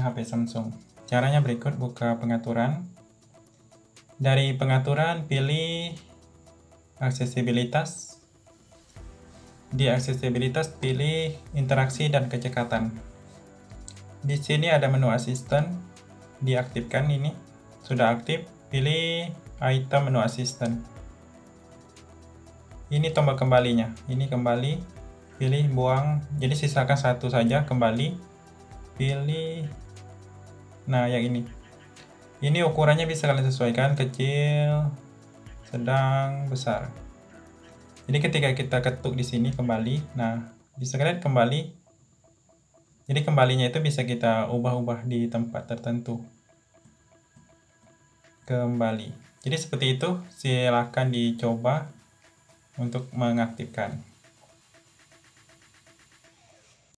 HP Samsung. Caranya berikut, buka pengaturan. Dari pengaturan, pilih aksesibilitas. Di aksesibilitas, pilih interaksi dan kecekatan. Di sini ada menu asisten, diaktifkan ini. Sudah aktif, pilih item menu asisten. Ini tombol kembalinya, ini kembali, pilih buang, jadi sisakan satu saja, kembali, pilih Nah, yang ini. Ini ukurannya bisa kalian sesuaikan kecil, sedang, besar. Jadi ketika kita ketuk di sini kembali, nah bisa kalian kembali. Jadi kembalinya itu bisa kita ubah-ubah di tempat tertentu. Kembali. Jadi seperti itu, silahkan dicoba untuk mengaktifkan.